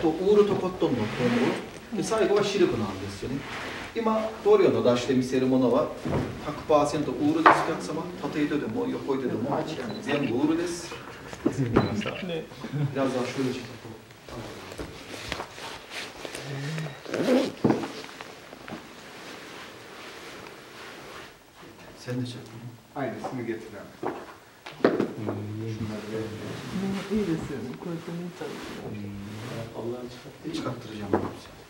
とウールとコットンの混合で最後はシルクなんですよね。今棟梁の出して見せるものは100%ウールですお客様。縦糸でも横糸でも全部ウールです。ね。Biraz daha şöyle çekin. Sen de çek bunu. Aynısını getiren. いいですよね。こうやって見たら Çıkarttıracağım ben seni.